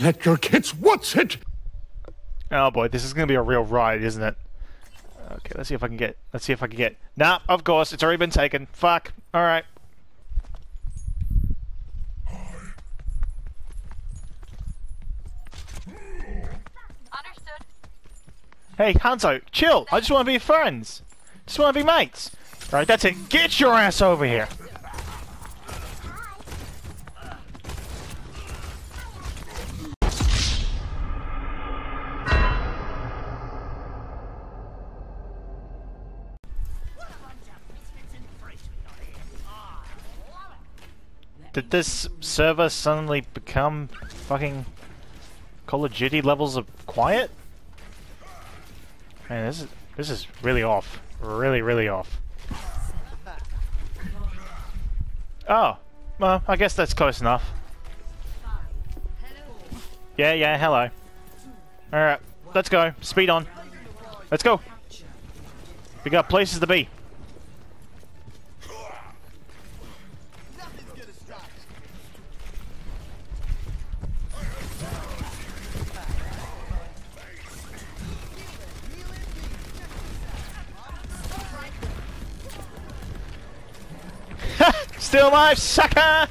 let your kids what's it? Oh boy, this is gonna be a real ride, isn't it? Okay, let's see if I can get. Let's see if I can get. Nah, of course, it's already been taken. Fuck. All right. Understood. Hey, Hanzo, chill. I just want to be friends. Just want to be mates. All right, that's it. Get your ass over here. Did this server suddenly become fucking Call of Duty levels of quiet? Man, this is this is really off. Really, really off. Oh, well, I guess that's close enough. Yeah, yeah, hello. Alright, let's go. Speed on. Let's go. We got places to be. Still alive, sucker!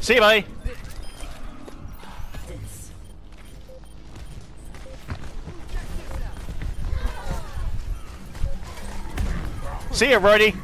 See you, buddy. See you, Brody.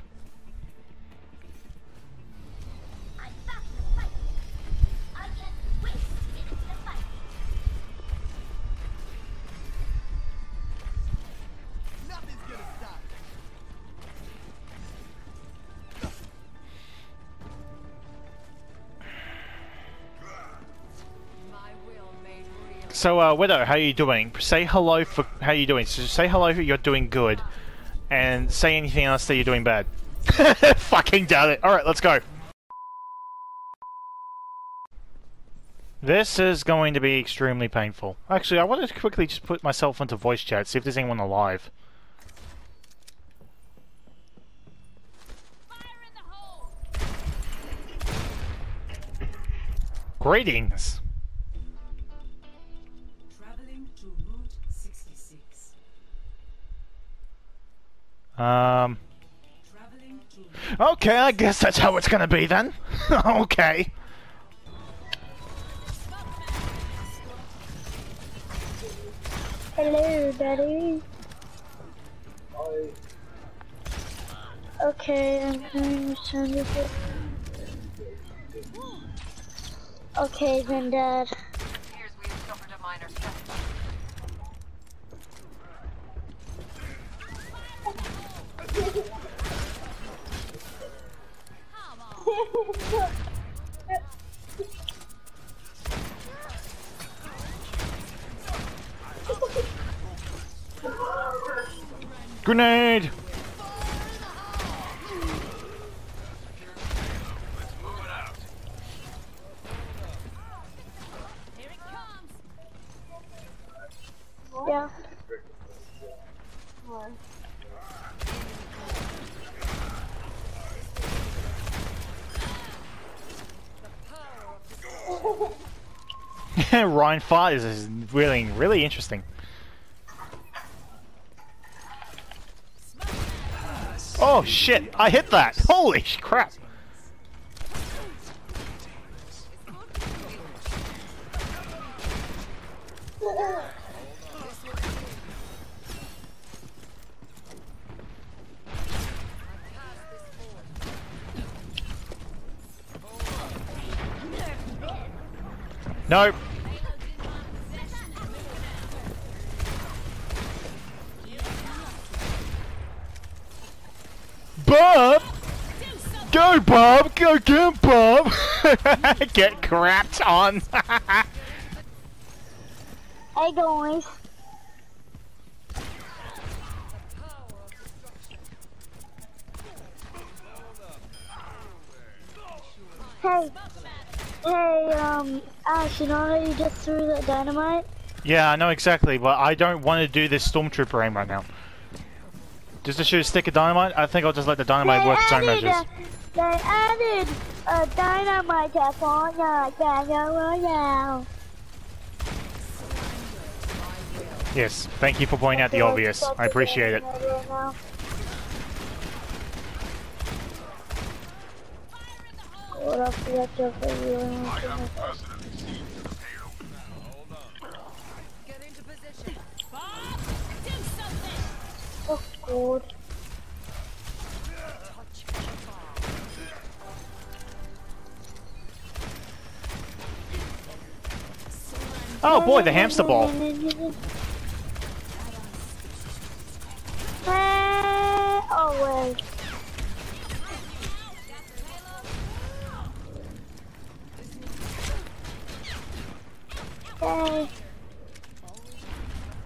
So, uh, Widow, how are you doing? Say hello for how you doing. So say hello you're doing good, and say anything else that you're doing bad. Fucking doubt it. All right, let's go. This is going to be extremely painful. Actually, I wanted to quickly just put myself into voice chat, see if there's anyone alive. Greetings. Um. Okay, I guess that's how it's gonna be then. okay. Hello, Daddy. Okay, I'm going to send it. Okay, then, Dad. Grenade! Yeah. Ryan Fires is really, really interesting. Oh shit, I hit that! Holy crap! Nope. Go, Bob! Go, get Bob! get crapped on! Hey guys. Hey, hey, um, Ashe, you know how you just threw that dynamite? yeah, I know exactly, but I don't want to do this stormtrooper aim right now. Just to shoot a stick of dynamite, I think I'll just let the dynamite they work its own measures. a, they added a dynamite to Fortnite Battle Royale. Yes, thank you for pointing out the obvious. I appreciate it. Right now. What else Oh, Oh boy, the hamster ball. Oh wait.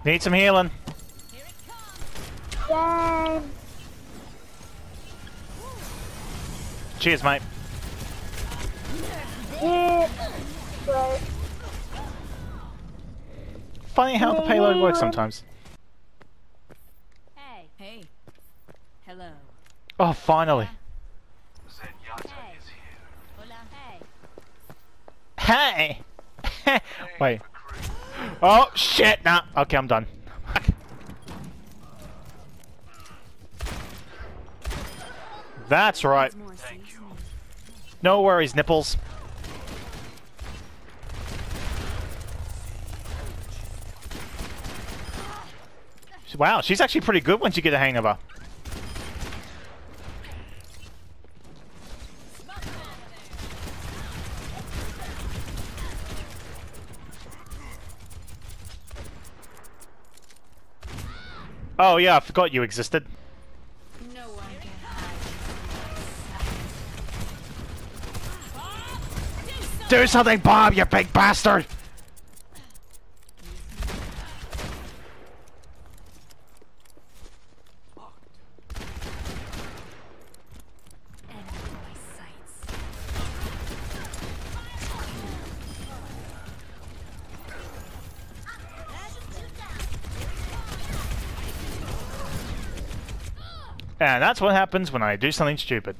Need some healing. Yay. Cheers, mate. Yeah. Right. Funny how the payload works sometimes. Hey. Hey. Hello. Oh, finally. Hey. Hey! Wait. Oh, shit! Nah. Okay, I'm done. That's right. No worries, nipples. Wow, she's actually pretty good once you get a hang of her. Oh yeah, I forgot you existed. Do something, Bob, you big bastard! And that's what happens when I do something stupid.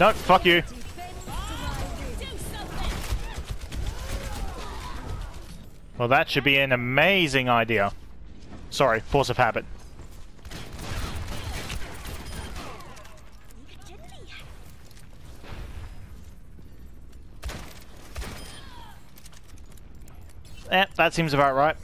No, fuck you. Well, that should be an amazing idea. Sorry, force of habit. Eh, that seems about right.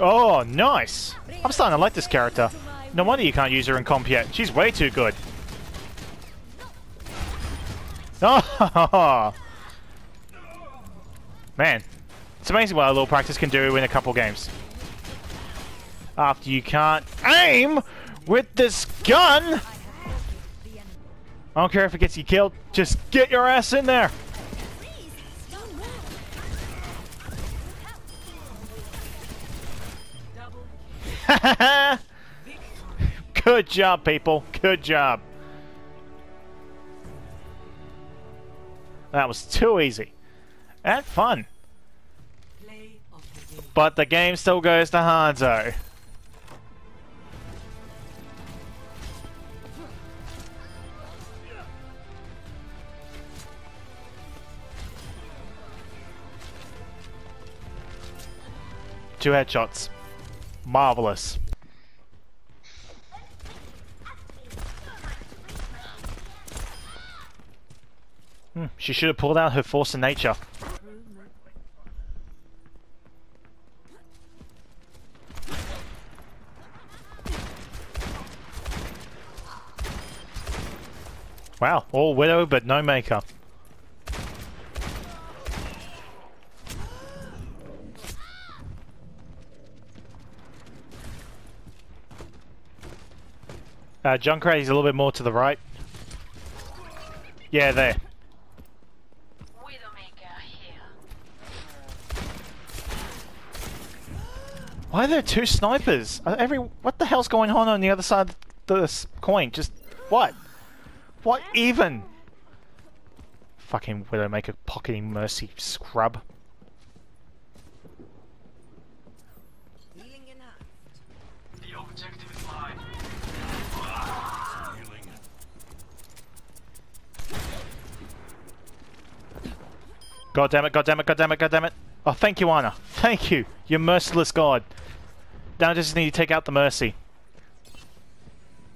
Oh, nice! I'm starting to like this character. No wonder you can't use her in comp yet. She's way too good. Oh, man, it's amazing what a little practice can do in a couple games. After you can't aim with this gun, I don't care if it gets you killed. Just get your ass in there. Good job, people. Good job. That was too easy. And fun. But the game still goes to Hanzo. Two headshots. Marvelous. Hmm, she should have pulled out her force of nature. Wow, all widow but no maker. Uh, Junkrat is a little bit more to the right. Yeah, there. Widowmaker here. Why are there two snipers? Every what the hell's going on on the other side of this coin? Just what? What even? Fucking Widowmaker pocketing Mercy scrub. Healing enough. The objective is mine. God damn it, god damn it, god damn it, god damn it. Oh, thank you, Ana. Thank you. You merciless god. Now I just need to take out the Mercy.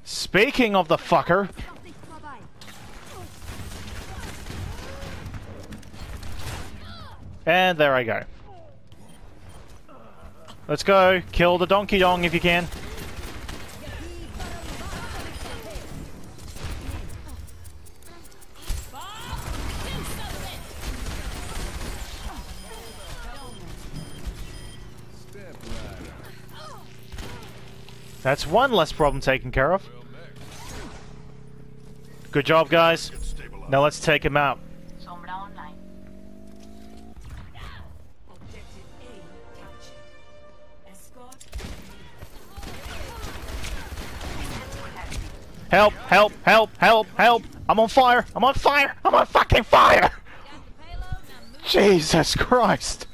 Speaking of the fucker. And there I go. Let's go. Kill the Donkey Dong if you can. That's one less problem taken care of. Good job, guys. Now let's take him out. Help, help, help, help, help! I'm on fire! I'm on fire! I'm on fucking fire! Jesus Christ!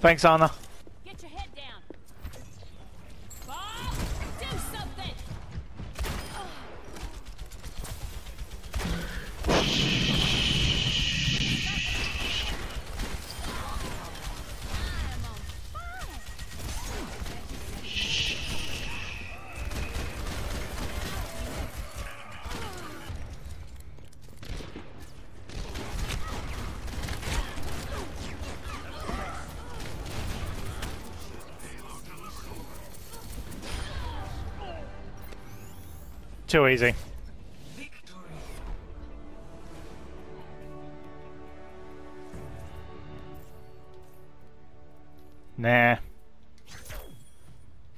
Thanks, Ana. Too easy. Nah.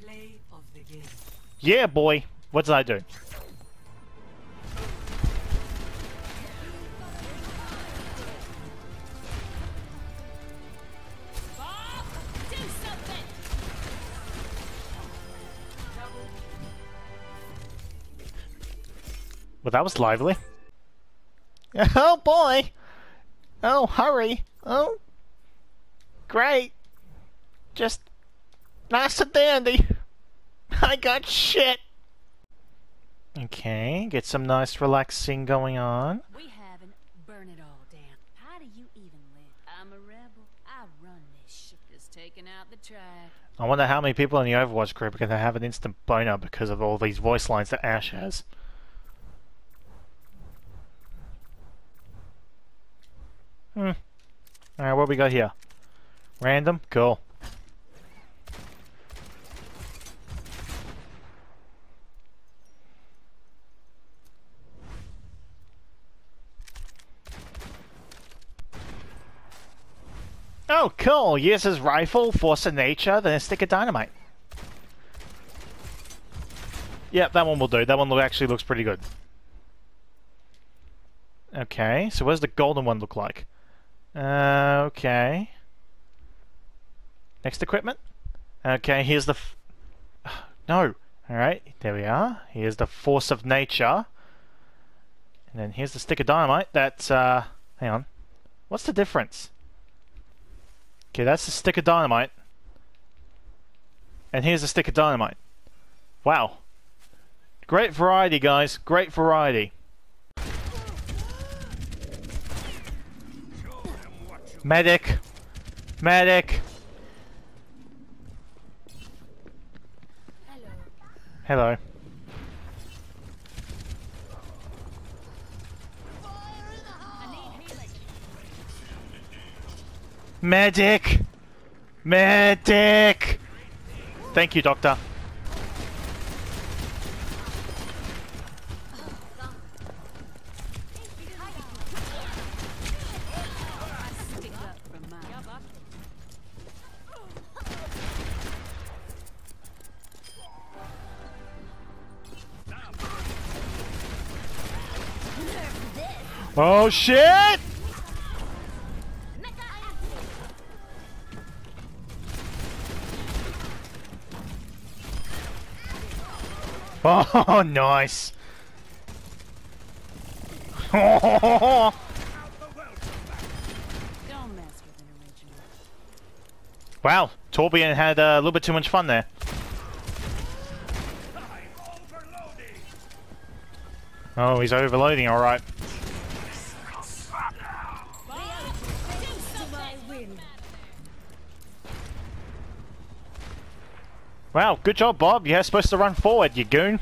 Play of the game. Yeah, boy. What did I do? Well, that was lively. Oh boy! Oh, hurry! Oh, great! Just nice and dandy. I got shit. Okay, get some nice relaxing going on. We haven't burn it all down. How do you even live? I'm a rebel. I run this ship. Just taking out the trash. I wonder how many people in the Overwatch group are going to have an instant boner because of all these voice lines that Ashe has. Hmm. Alright, what we got here? Random? Cool. Oh, cool. Here's his rifle, force of nature, then a stick of dynamite. Yeah, that one will do. That one actually looks pretty good. Okay, so what does the golden one look like? Uh, okay. Next equipment. Okay, here's the... No. Alright, there we are. Here's the force of nature. And then here's the stick of dynamite. That's, uh... Hang on. What's the difference? Okay, that's the stick of dynamite. And here's the stick of dynamite. Wow. Great variety, guys. Great variety. Medic. Medic. Hello. Healing. Medic! Medic! Thank you, Doctor. Oh shit! Oh, nice. Original. wow, Torbjorn had a little bit too much fun there. Oh, he's overloading, alright. Wow, good job, Bob. You're supposed to run forward, you goon.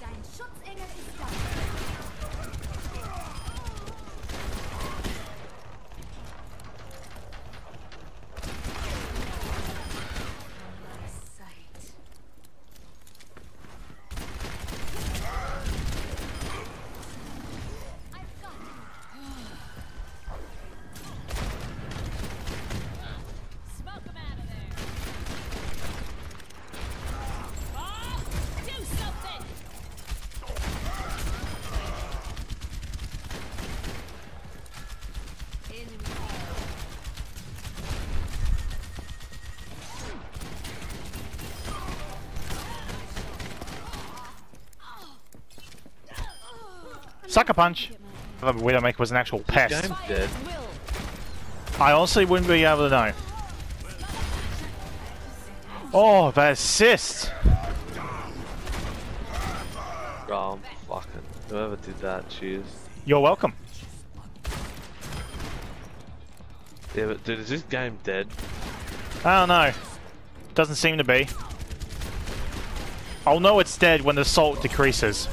Dein Schutzengel ist da. Sight. I've got Smoke 'em out of there. Bob, do something. Enemy. Sucker punch. The Widowmaker was an actual pest. I honestly wouldn't be able to know. Oh, that assist! Oh, I'm fucking. Whoever did that, cheers. You're welcome. Yeah, but dude, is this game dead? I don't know. Doesn't seem to be. I'll know it's dead when the salt decreases.